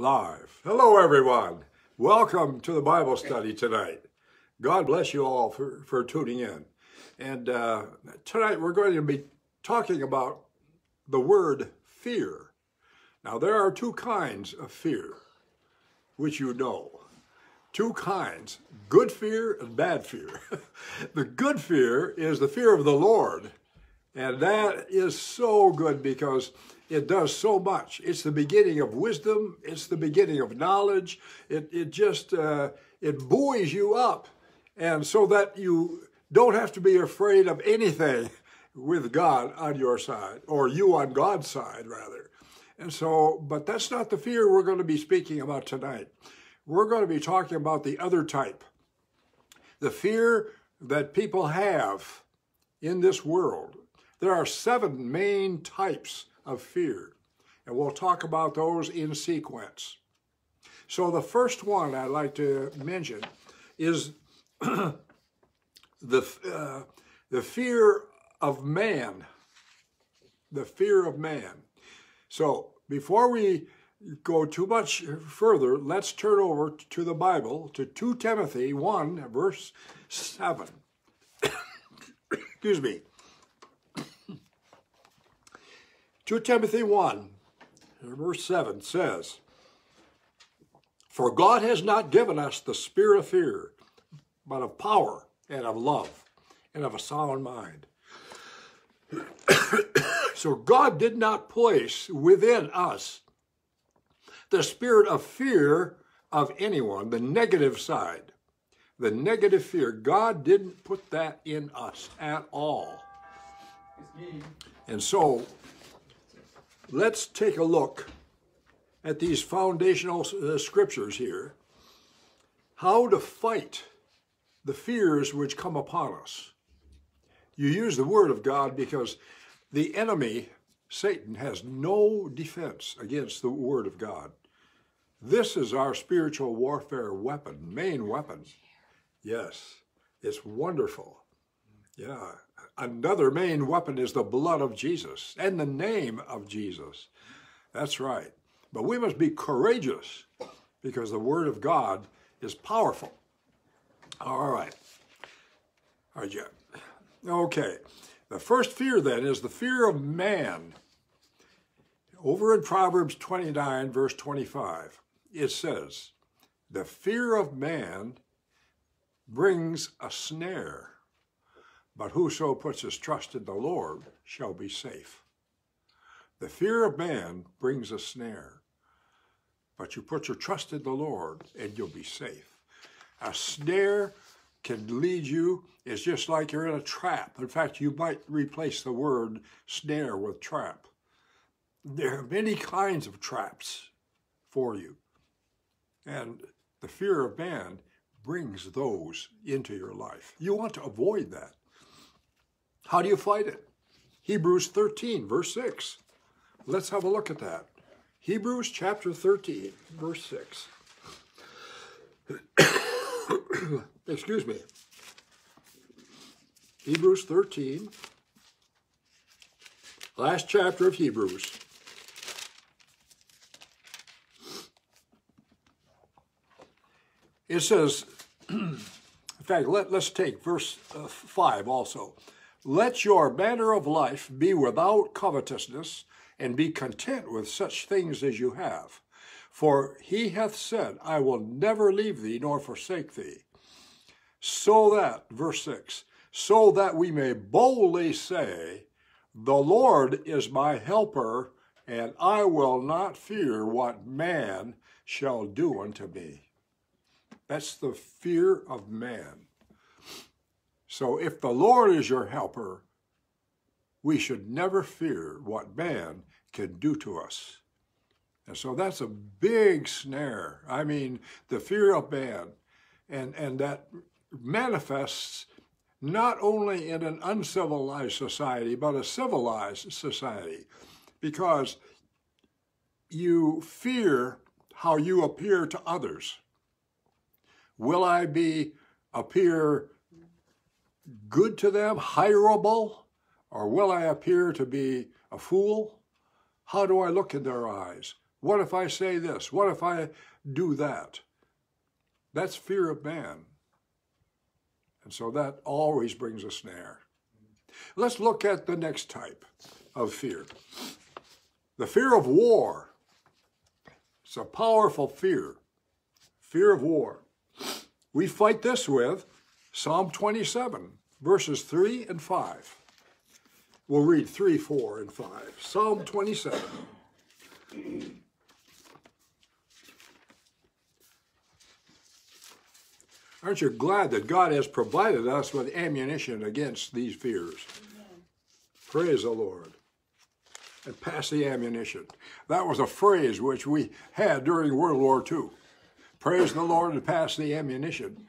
live. Hello, everyone. Welcome to the Bible study tonight. God bless you all for, for tuning in. And uh, tonight we're going to be talking about the word fear. Now, there are two kinds of fear, which you know. Two kinds good fear and bad fear. the good fear is the fear of the Lord. And that is so good because it does so much. It's the beginning of wisdom. It's the beginning of knowledge. It, it just, uh, it buoys you up. And so that you don't have to be afraid of anything with God on your side, or you on God's side, rather. And so, but that's not the fear we're going to be speaking about tonight. We're going to be talking about the other type. The fear that people have in this world. There are seven main types of fear. And we'll talk about those in sequence. So the first one I'd like to mention is the, uh, the fear of man. The fear of man. So before we go too much further, let's turn over to the Bible, to 2 Timothy 1, verse 7. Excuse me. 2 Timothy 1, verse 7 says, For God has not given us the spirit of fear, but of power and of love and of a sound mind. so God did not place within us the spirit of fear of anyone, the negative side, the negative fear. God didn't put that in us at all. And so let's take a look at these foundational uh, scriptures here. How to fight the fears which come upon us. You use the word of God because the enemy, Satan, has no defense against the word of God. This is our spiritual warfare weapon, main weapon. Yes, it's wonderful. Yeah, another main weapon is the blood of Jesus and the name of Jesus. That's right. But we must be courageous because the Word of God is powerful. All right. All right, Jeff. Okay. The first fear then is the fear of man. Over in Proverbs 29, verse 25, it says, The fear of man brings a snare but whoso puts his trust in the Lord shall be safe. The fear of man brings a snare, but you put your trust in the Lord and you'll be safe. A snare can lead you, it's just like you're in a trap. In fact, you might replace the word snare with trap. There are many kinds of traps for you. And the fear of man brings those into your life. You want to avoid that. How do you fight it? Hebrews 13, verse 6. Let's have a look at that. Hebrews chapter 13, verse 6. Excuse me. Hebrews 13, last chapter of Hebrews. It says, in fact, let, us take verse uh, 5 also. Let your manner of life be without covetousness, and be content with such things as you have. For he hath said, I will never leave thee nor forsake thee. So that, verse 6, so that we may boldly say, The Lord is my helper, and I will not fear what man shall do unto me. That's the fear of man. So if the Lord is your helper, we should never fear what man can do to us. And so that's a big snare. I mean, the fear of man. And, and that manifests not only in an uncivilized society, but a civilized society, because you fear how you appear to others. Will I be appear good to them, hireable, or will I appear to be a fool? How do I look in their eyes? What if I say this? What if I do that? That's fear of man. And so that always brings a snare. Let's look at the next type of fear the fear of war. It's a powerful fear. Fear of war. We fight this with Psalm 27, verses 3 and 5. We'll read 3, 4, and 5. Psalm 27. Aren't you glad that God has provided us with ammunition against these fears? Amen. Praise the Lord. And pass the ammunition. That was a phrase which we had during World War II. Praise the Lord and pass the ammunition.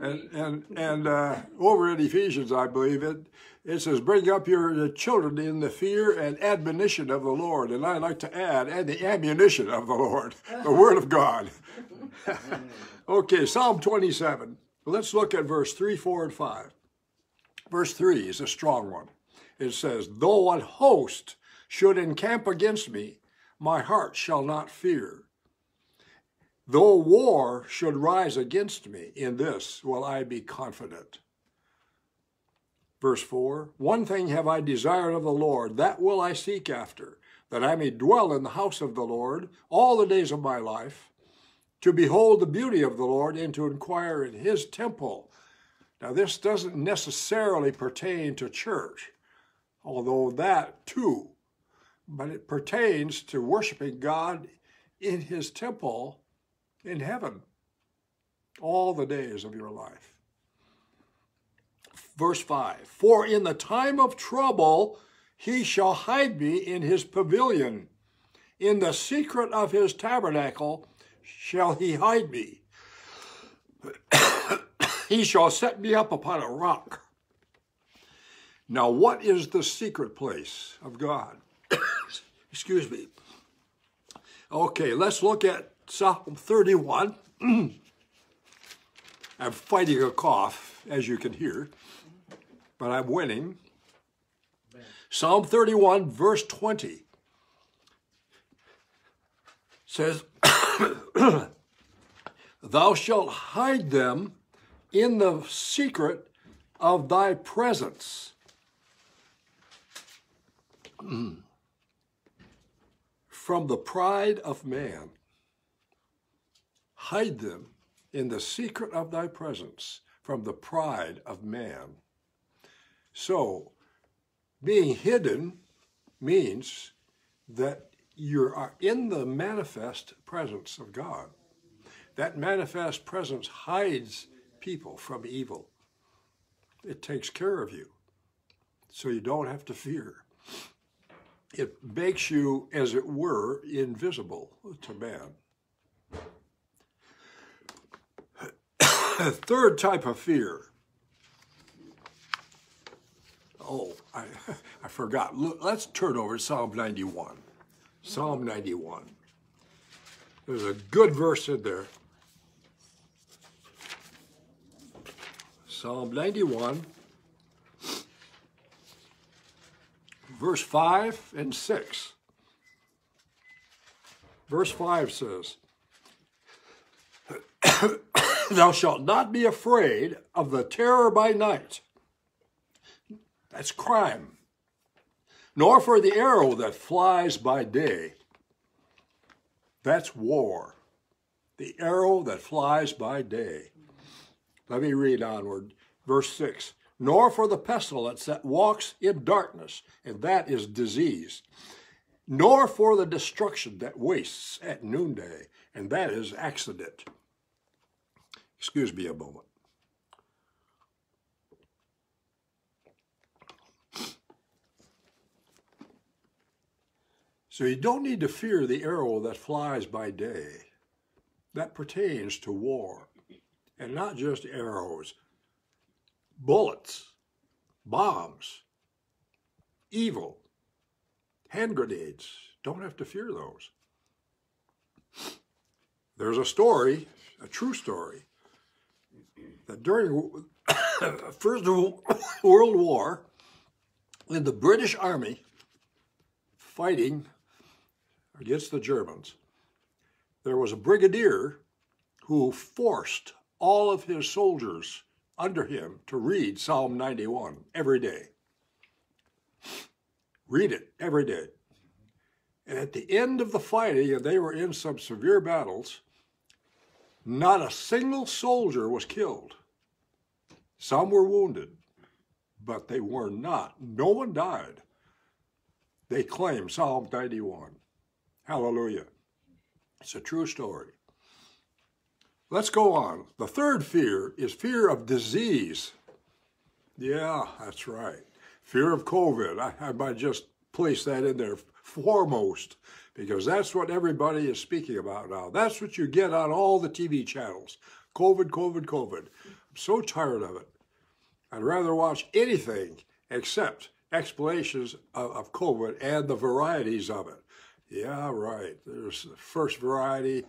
And and, and uh, over in Ephesians, I believe it, it says, "Bring up your children in the fear and admonition of the Lord." And I like to add, and the ammunition of the Lord, the Word of God. okay, Psalm 27. Let's look at verse 3, 4, and 5. Verse 3 is a strong one. It says, Though an host should encamp against me, my heart shall not fear. Though war should rise against me, in this will I be confident. Verse 4 One thing have I desired of the Lord, that will I seek after, that I may dwell in the house of the Lord all the days of my life, to behold the beauty of the Lord and to inquire in his temple. Now, this doesn't necessarily pertain to church, although that too, but it pertains to worshiping God in his temple in heaven all the days of your life. Verse 5 For in the time of trouble he shall hide me in his pavilion. In the secret of his tabernacle shall he hide me. he shall set me up upon a rock. Now, what is the secret place of God? Excuse me. Okay, let's look at Psalm 31. I'm fighting a cough, as you can hear, but I'm winning. Psalm 31, verse 20 says, Thou shalt hide them in the secret of thy presence. From the pride of man hide them in the secret of thy presence from the pride of man. So, being hidden means that you are in the manifest presence of God. That manifest presence hides people from evil. It takes care of you, so you don't have to fear. It makes you, as it were, invisible to man. Third type of fear. Oh, I, I forgot. Look, let's turn over to Psalm 91. Psalm 91. There's a good verse in there. Psalm 91, verse 5 and 6. Verse 5 says, Thou shalt not be afraid of the terror by night. That's crime. Nor for the arrow that flies by day. That's war. The arrow that flies by day. Let me read onward. Verse 6 Nor for the pestilence that walks in darkness, and that is disease. Nor for the destruction that wastes at noonday, and that is accident. Excuse me a moment. So you don't need to fear the arrow that flies by day. That pertains to war. And not just arrows, bullets, bombs, evil, hand grenades. Don't have to fear those. There's a story, a true story, during First World War, in the British Army fighting against the Germans, there was a brigadier who forced all of his soldiers under him to read Psalm 91 every day. Read it every day. And at the end of the fighting, and they were in some severe battles, not a single soldier was killed. Some were wounded, but they were not. No one died. They claim Psalm 91. Hallelujah. It's a true story. Let's go on. The third fear is fear of disease. Yeah, that's right. Fear of COVID. I, I might just place that in there foremost because that's what everybody is speaking about now. That's what you get on all the TV channels. COVID, COVID, COVID. I'm so tired of it. I'd rather watch anything except explanations of, of COVID and the varieties of it. Yeah, right. There's the first variety,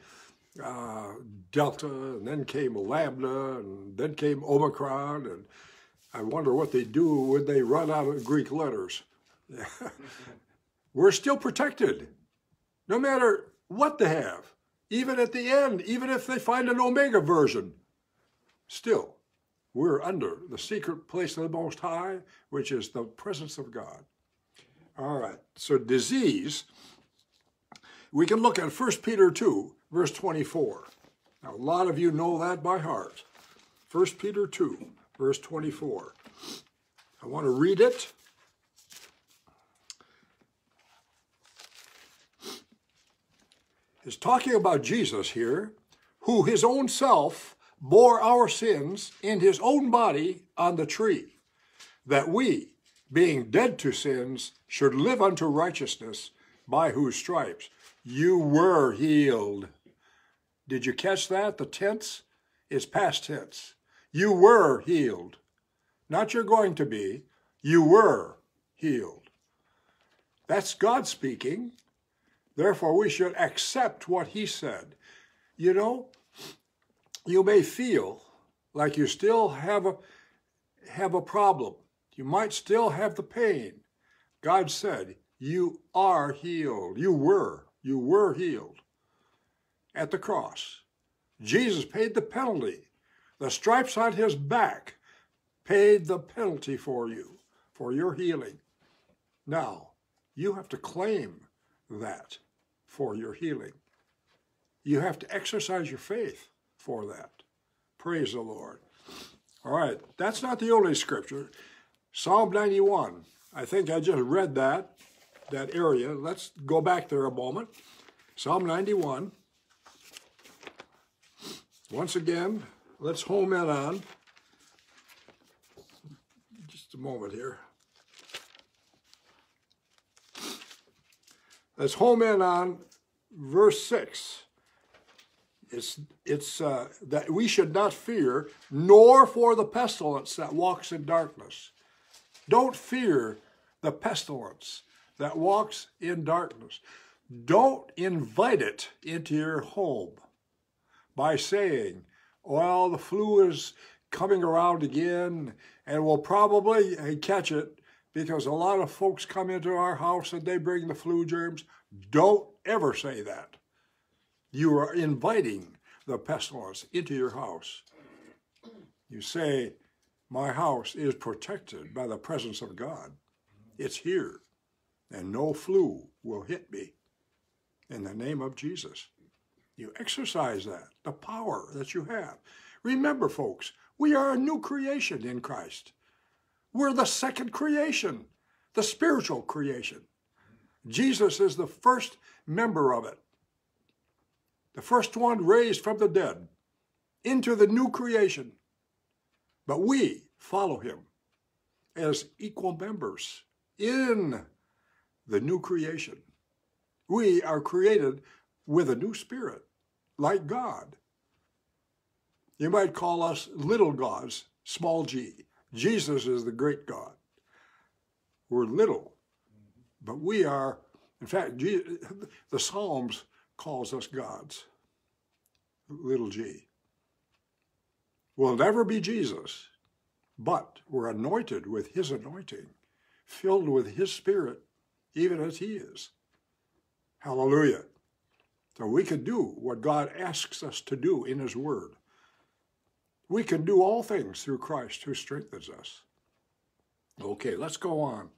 uh, Delta, and then came Lambda, and then came Omicron, and I wonder what they do when they run out of Greek letters. We're still protected, no matter what they have. Even at the end, even if they find an Omega version, still, we're under the secret place of the Most High, which is the presence of God. All right, so disease, we can look at 1 Peter 2, verse 24. Now, a lot of you know that by heart. 1 Peter 2, verse 24. I want to read it. It's talking about Jesus here, who his own self bore our sins in his own body on the tree, that we, being dead to sins, should live unto righteousness, by whose stripes you were healed. Did you catch that? The tense is past tense. You were healed. Not you're going to be. You were healed. That's God speaking. Therefore, we should accept what he said. You know, you may feel like you still have a, have a problem. You might still have the pain. God said, You are healed. You were. You were healed at the cross. Jesus paid the penalty. The stripes on his back paid the penalty for you, for your healing. Now, you have to claim that for your healing. You have to exercise your faith for that. Praise the Lord. All right, that's not the only scripture. Psalm 91. I think I just read that, that area. Let's go back there a moment. Psalm 91. Once again, let's home in on just a moment here. Let's home in on verse 6. It's, it's uh, that we should not fear, nor for the pestilence that walks in darkness. Don't fear the pestilence that walks in darkness. Don't invite it into your home by saying, well, the flu is coming around again and we'll probably catch it because a lot of folks come into our house and they bring the flu germs. Don't ever say that. You are inviting the pestilence into your house. You say, My house is protected by the presence of God. It's here, and no flu will hit me in the name of Jesus. You exercise that, the power that you have. Remember, folks, we are a new creation in Christ. We're the second creation, the spiritual creation. Jesus is the first member of it, the first one raised from the dead into the new creation. But we follow him as equal members in the new creation. We are created with a new spirit, like God. You might call us little gods, small g. Jesus is the great God. We're little, but we are, in fact, the Psalms calls us gods, little g. We'll never be Jesus, but we're anointed with his anointing, filled with his spirit, even as he is. Hallelujah. So we can do what God asks us to do in His Word. We can do all things through Christ who strengthens us. Okay, let's go on.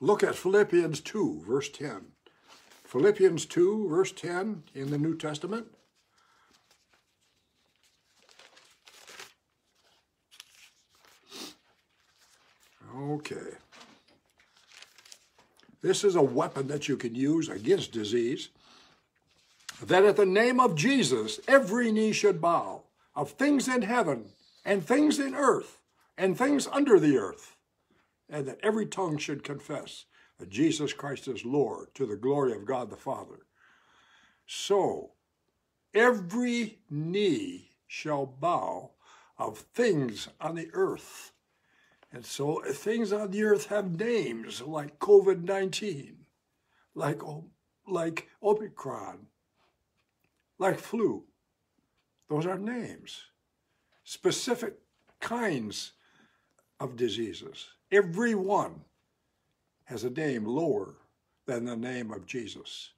Look at Philippians 2, verse 10. Philippians 2, verse 10 in the New Testament. Okay. This is a weapon that you can use against disease. That at the name of Jesus, every knee should bow of things in heaven and things in earth and things under the earth, and that every tongue should confess that Jesus Christ is Lord to the glory of God the Father. So, every knee shall bow of things on the earth and so things on the earth have names like COVID 19, like, like Omicron, like flu. Those are names, specific kinds of diseases. Every one has a name lower than the name of Jesus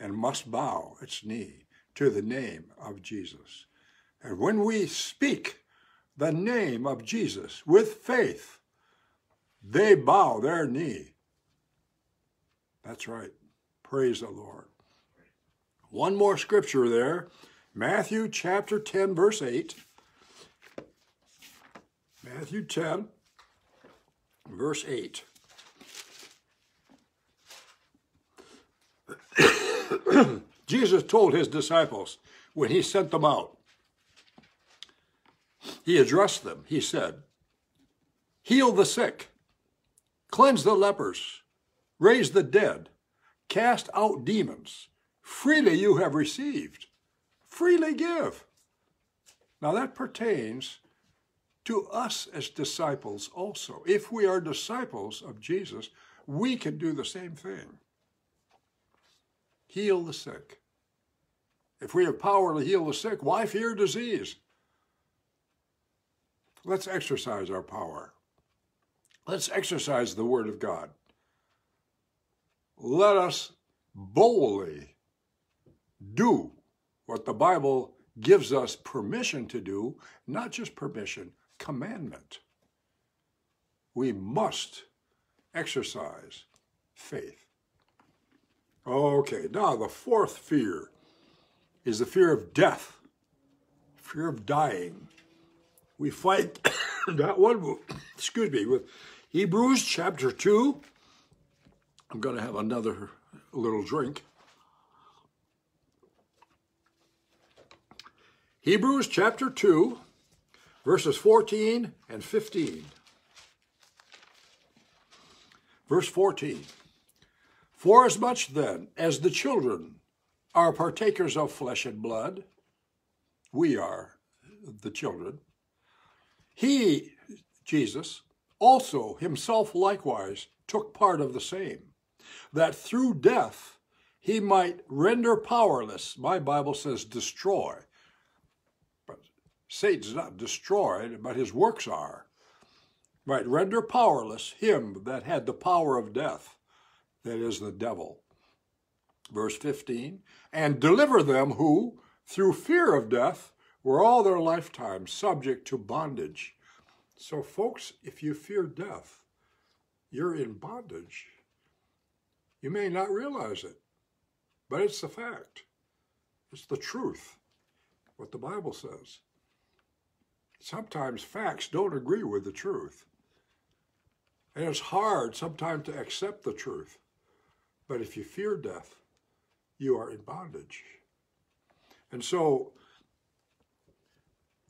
and must bow its knee to the name of Jesus. And when we speak the name of Jesus with faith, they bow their knee. That's right. Praise the Lord. One more scripture there Matthew chapter 10, verse 8. Matthew 10, verse 8. Jesus told his disciples when he sent them out, he addressed them. He said, Heal the sick, cleanse the lepers, raise the dead, cast out demons. Freely you have received, freely give. Now that pertains to us as disciples also. If we are disciples of Jesus, we can do the same thing. Heal the sick. If we have power to heal the sick, why fear disease? Let's exercise our power. Let's exercise the Word of God. Let us boldly do what the Bible gives us permission to do, not just permission, commandment. We must exercise faith. Okay, now the fourth fear is the fear of death, fear of dying. We fight that one, excuse me, with Hebrews chapter 2. I'm going to have another little drink. Hebrews chapter 2, verses 14 and 15. Verse 14 Forasmuch then as the children are partakers of flesh and blood, we are the children, he, Jesus, also himself likewise took part of the same, that through death he might render powerless, my Bible says destroy, Satan's not destroyed, but his works are, might render powerless him that had the power of death, that is the devil. Verse 15, and deliver them who, through fear of death, were all their lifetime subject to bondage so, folks, if you fear death, you're in bondage. You may not realize it, but it's the fact. It's the truth, what the Bible says. Sometimes facts don't agree with the truth. And it's hard sometimes to accept the truth. But if you fear death, you are in bondage. And so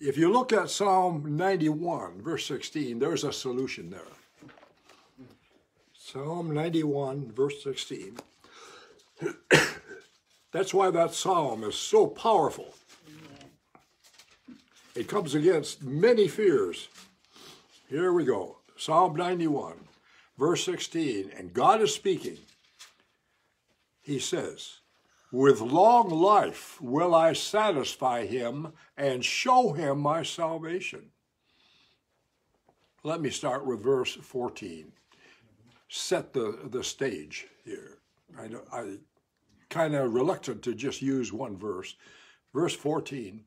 if you look at Psalm 91, verse 16, there's a solution there. Psalm 91, verse 16. That's why that psalm is so powerful. It comes against many fears. Here we go. Psalm 91, verse 16. And God is speaking. He says, with long life will I satisfy him and show him my salvation. Let me start with verse 14. Set the, the stage here. I, I kind of reluctant to just use one verse. Verse 14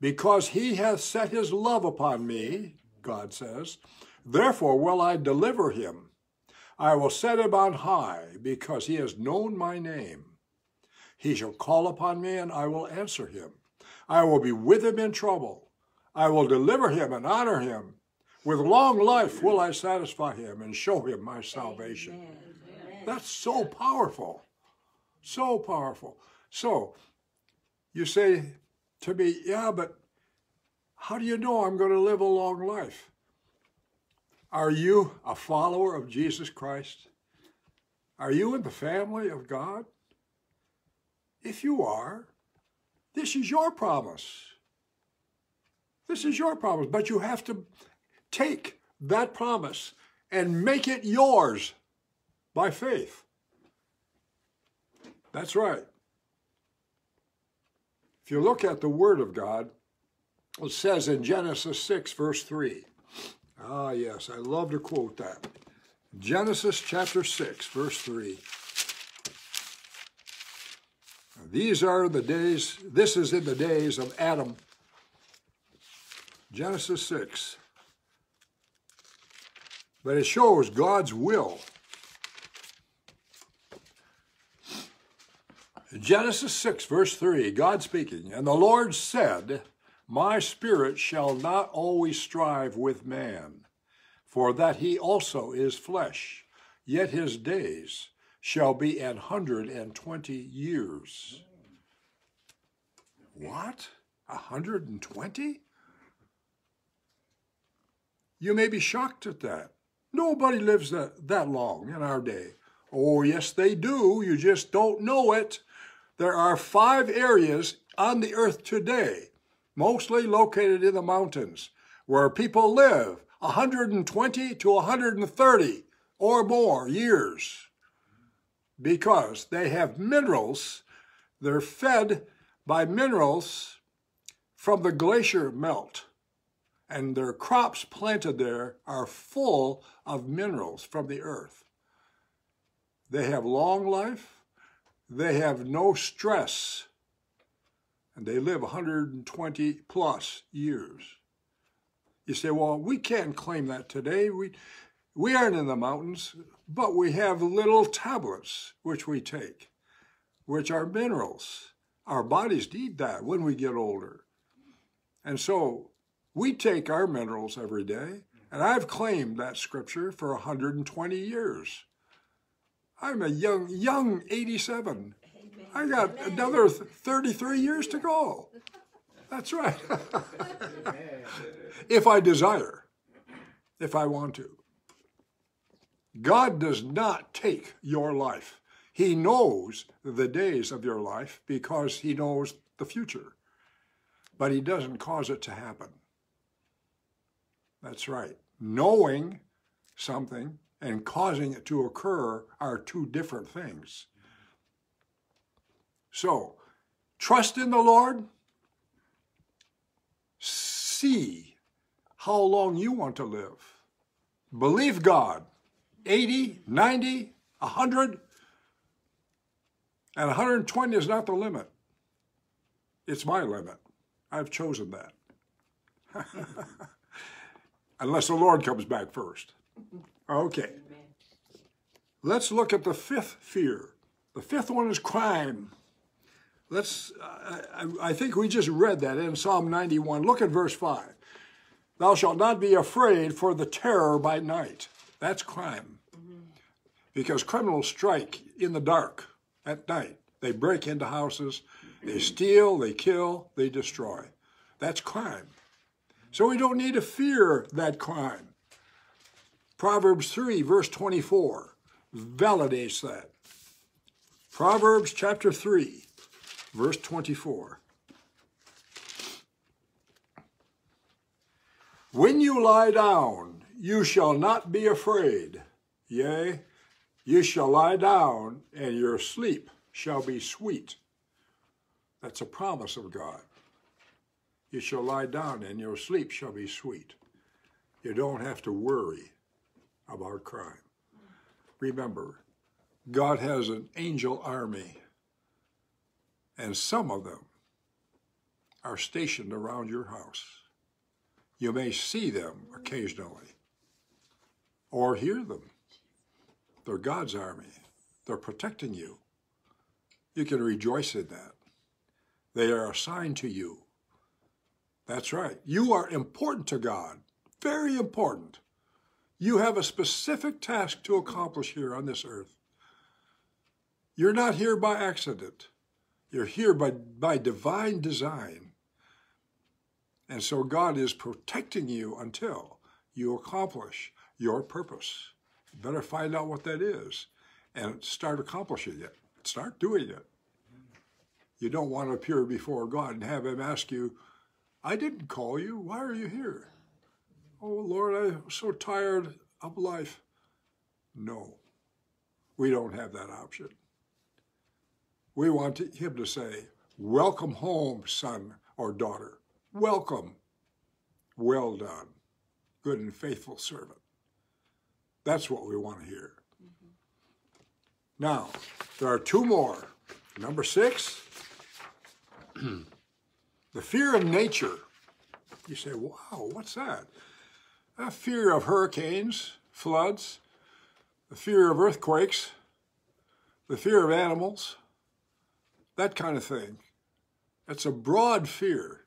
Because he hath set his love upon me, God says, therefore will I deliver him. I will set him on high, because he has known my name. He shall call upon me, and I will answer him. I will be with him in trouble. I will deliver him and honor him. With long life will I satisfy him and show him my salvation. Amen. That's so powerful. So powerful. So, you say to me, yeah, but how do you know I'm going to live a long life? Are you a follower of Jesus Christ? Are you in the family of God? If you are, this is your promise. This is your promise, but you have to take that promise and make it yours by faith. That's right. If you look at the Word of God, it says in Genesis 6, verse 3. Ah, yes, I love to quote that. Genesis chapter 6, verse 3. These are the days, this is in the days of Adam. Genesis 6. But it shows God's will. Genesis 6, verse 3, God speaking, And the Lord said, My spirit shall not always strive with man, for that he also is flesh, yet his days shall be an hundred and twenty years. What? A hundred and twenty? You may be shocked at that. Nobody lives that, that long in our day. Oh, yes, they do. You just don't know it. There are five areas on the earth today, mostly located in the mountains, where people live 120 to 130 or more years because they have minerals. They're fed by minerals from the glacier melt. And their crops planted there are full of minerals from the earth. They have long life, they have no stress, and they live 120 plus years. You say, well, we can't claim that today. We, we aren't in the mountains, but we have little tablets which we take, which are minerals. Our bodies need that when we get older. And so we take our minerals every day, and I've claimed that scripture for 120 years. I'm a young, young 87. I got another 33 years to go. That's right. if I desire, if I want to. God does not take your life. He knows the days of your life because he knows the future. But he doesn't cause it to happen. That's right. Knowing something and causing it to occur are two different things. So, trust in the Lord. See how long you want to live. Believe God. 80, 90, 100. And 120 is not the limit. It's my limit. I've chosen that. Unless the Lord comes back first. Okay. Let's look at the fifth fear. The fifth one is crime. Let's, I, I think we just read that in Psalm 91. Look at verse 5. Thou shalt not be afraid for the terror by night. That's crime. Because criminals strike in the dark at night. They break into houses, they steal, they kill, they destroy. That's crime. So we don't need to fear that crime. Proverbs 3, verse 24, validates that. Proverbs chapter 3, verse 24. When you lie down, you shall not be afraid. Yea, you shall lie down, and your sleep shall be sweet. That's a promise of God. You shall lie down, and your sleep shall be sweet. You don't have to worry about crime. Remember, God has an angel army And some of them are stationed around your house. You may see them occasionally or hear them. They're God's army. They're protecting you. You can rejoice in that. They are assigned to you. That's right. You are important to God, very important. You have a specific task to accomplish here on this earth. You're not here by accident. You're here by, by divine design. And so God is protecting you until you accomplish your purpose. You better find out what that is and start accomplishing it. Start doing it. You don't want to appear before God and have Him ask you, I didn't call you. Why are you here? Oh, Lord, I'm so tired of life. No, we don't have that option. We want Him to say, Welcome home, son or daughter. Welcome. Well done, good and faithful servant. That's what we want to hear. Mm-hmm. Now, there are two more. Number six, the fear of nature. You say, wow, what's that? A fear of hurricanes, floods, the fear of earthquakes, the fear of animals, that kind of thing. It's a broad fear.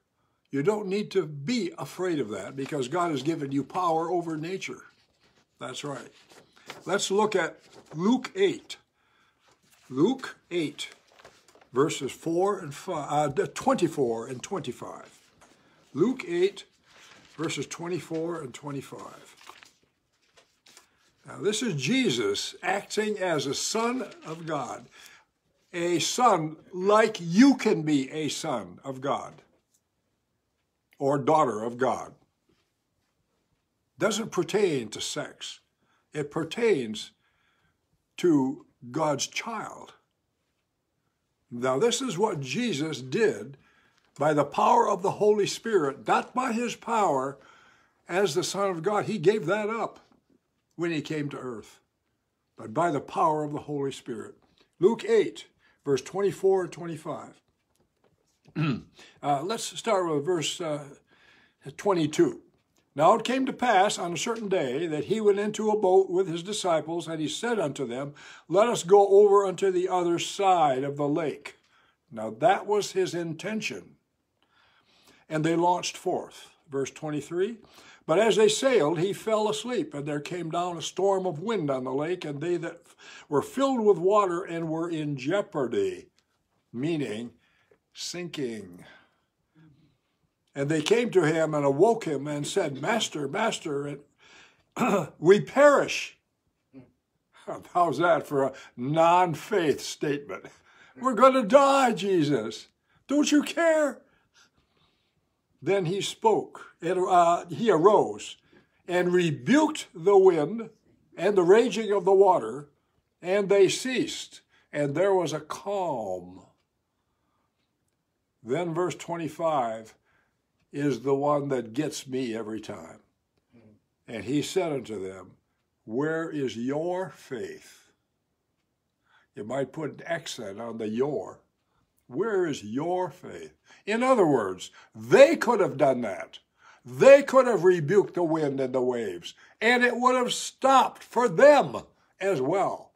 You don't need to be afraid of that because God has given you power over nature. That's right. Let's look at Luke 8. Luke 8, verses 4 and 5, uh, 24 and 25. Luke 8, verses 24 and 25. Now, this is Jesus acting as a son of God, a son like you can be a son of God or daughter of God. Doesn't pertain to sex, it pertains to God's child. Now, this is what Jesus did by the power of the Holy Spirit, not by his power as the Son of God. He gave that up when he came to earth, but by the power of the Holy Spirit. Luke 8, verse 24 and 25. uh, let's start with verse uh, 22. Now it came to pass on a certain day that he went into a boat with his disciples, and he said unto them, Let us go over unto the other side of the lake. Now that was his intention. And they launched forth. Verse 23 But as they sailed, he fell asleep, and there came down a storm of wind on the lake, and they that were filled with water and were in jeopardy, meaning sinking. And they came to him and awoke him and said, Master, Master, we perish. How's that for a non faith statement? We're going to die, Jesus. Don't you care? Then he spoke. uh, he arose and rebuked the wind and the raging of the water, and they ceased, and there was a calm. Then, verse 25 is the one that gets me every time. And he said unto them, Where is your faith? You might put an accent on the your. Where is your faith? In other words, they could have done that. They could have rebuked the wind and the waves, and it would have stopped for them as well.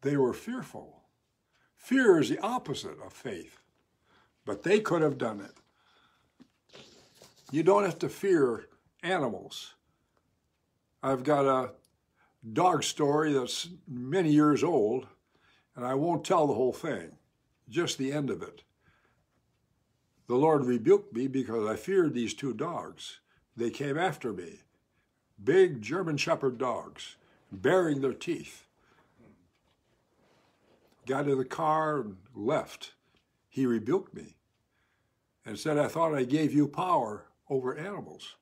They were fearful. Fear is the opposite of faith, but they could have done it. You don't have to fear animals. I've got a dog story that's many years old, and I won't tell the whole thing, just the end of it. The Lord rebuked me because I feared these two dogs. They came after me, big German Shepherd dogs, baring their teeth got in the car and left. He rebuked me and said, I thought I gave you power over animals.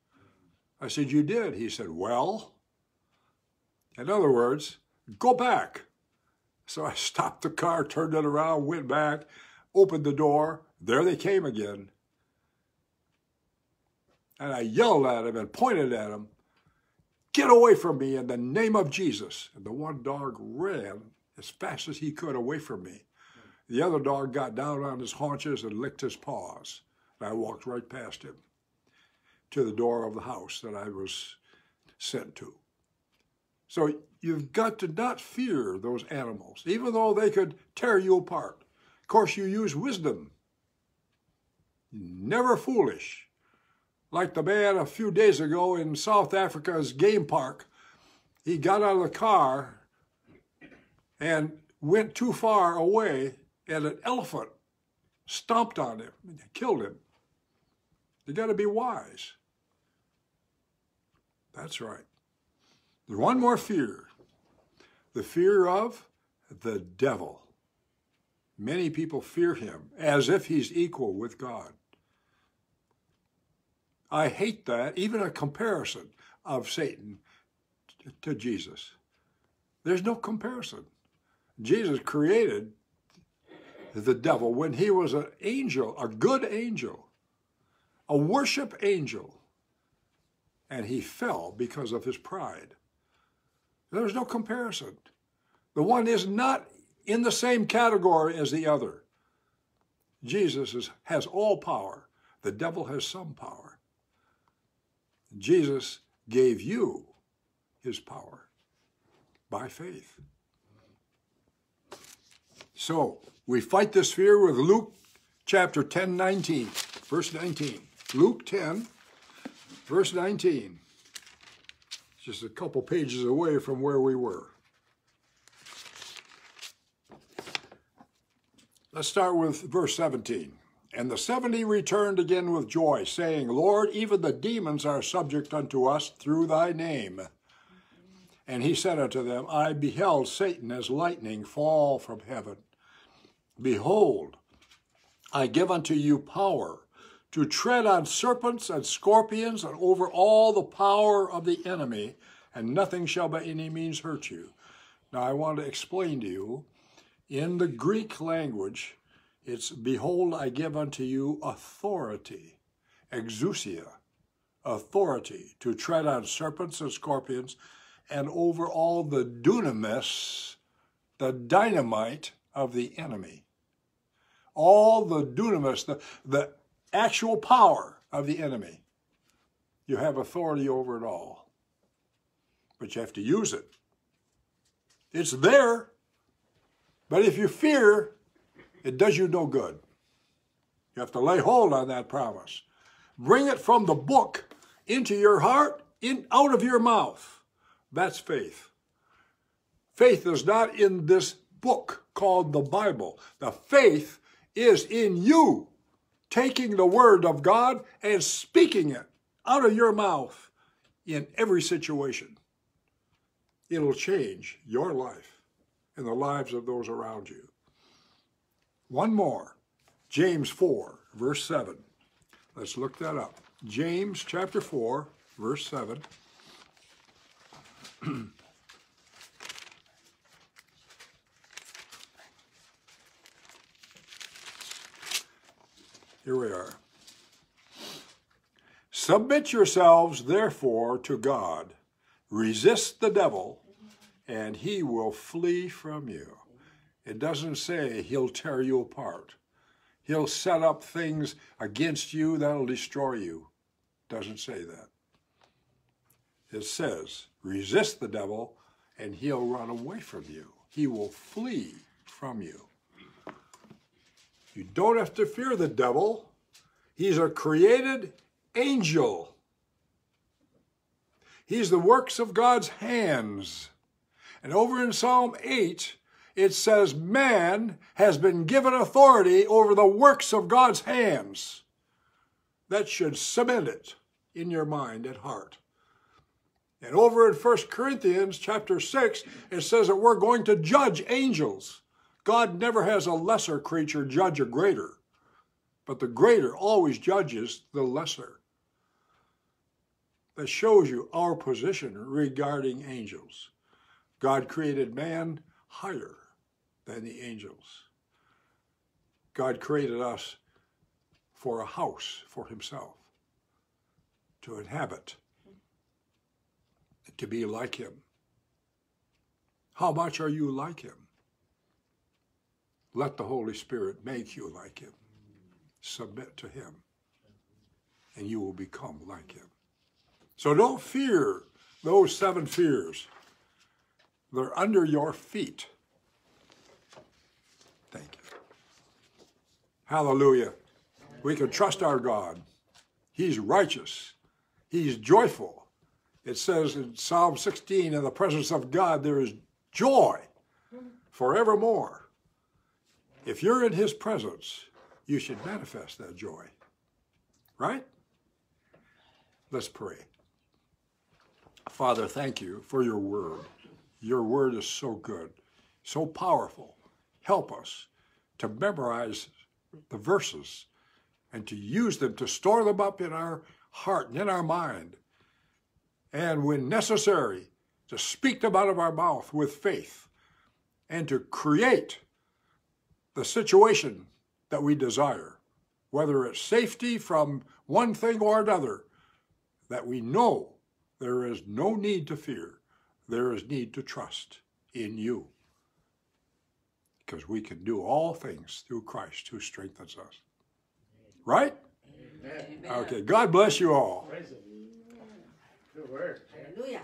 I said, You did. He said, Well, in other words, go back. So I stopped the car, turned it around, went back, opened the door. There they came again. And I yelled at him and pointed at him, Get away from me in the name of Jesus. And the one dog ran as fast as he could away from me. The other dog got down on his haunches and licked his paws. And I walked right past him to the door of the house that I was sent to. So you've got to not fear those animals, even though they could tear you apart. Of course, you use wisdom. Never foolish. Like the man a few days ago in South Africa's game park, he got out of the car and went too far away, and an elephant stomped on him and killed him. You got to be wise. That's right. There's one more fear the fear of the devil. Many people fear him as if he's equal with God. I hate that, even a comparison of Satan to Jesus. There's no comparison. Jesus created the devil when he was an angel, a good angel, a worship angel, and he fell because of his pride. There's no comparison. The one is not in the same category as the other. Jesus is, has all power. The devil has some power. Jesus gave you his power by faith. So we fight this fear with Luke chapter 10, 19, verse 19. Luke 10, verse 19 just a couple pages away from where we were. Let's start with verse 17. And the seventy returned again with joy, saying, Lord, even the demons are subject unto us through thy name. And he said unto them, I beheld Satan as lightning fall from heaven. Behold, I give unto you power to tread on serpents and scorpions and over all the power of the enemy, and nothing shall by any means hurt you. Now, I want to explain to you in the Greek language, it's behold, I give unto you authority, exousia, authority to tread on serpents and scorpions and over all the dunamis, the dynamite of the enemy. All the dunamis, the, the actual power of the enemy. You have authority over it all. But you have to use it. It's there, but if you fear, it does you no good. You have to lay hold on that promise. Bring it from the book into your heart, in out of your mouth. That's faith. Faith is not in this book called the Bible. The faith is in you taking the word of God and speaking it out of your mouth in every situation. It'll change your life and the lives of those around you. One more, James 4, verse 7. Let's look that up. James chapter 4, verse 7. Here we are. Submit yourselves, therefore, to God. Resist the devil, and he will flee from you. It doesn't say he'll tear you apart. He'll set up things against you that'll destroy you. Doesn't say that. It says, resist the devil, and he'll run away from you. He will flee from you. You don't have to fear the devil. He's a created angel. He's the works of God's hands. And over in Psalm 8, it says, Man has been given authority over the works of God's hands. That should cement it in your mind and heart. And over in 1 Corinthians chapter 6, it says that we're going to judge angels. God never has a lesser creature judge a greater, but the greater always judges the lesser. That shows you our position regarding angels. God created man higher than the angels. God created us for a house for himself, to inhabit, to be like him. How much are you like him? Let the Holy Spirit make you like him. Submit to him, and you will become like him. So don't fear those seven fears. They're under your feet. Thank you. Hallelujah. We can trust our God. He's righteous. He's joyful. It says in Psalm 16, in the presence of God, there is joy forevermore. If you're in his presence, you should manifest that joy. Right? Let's pray. Father, thank you for your word. Your word is so good, so powerful. Help us to memorize the verses and to use them to store them up in our heart and in our mind. And when necessary, to speak them out of our mouth with faith and to create the situation that we desire, whether it's safety from one thing or another, that we know there is no need to fear. There is need to trust in you. Because we can do all things through Christ who strengthens us. Right? Amen. Okay. God bless you all. Good word. Hallelujah.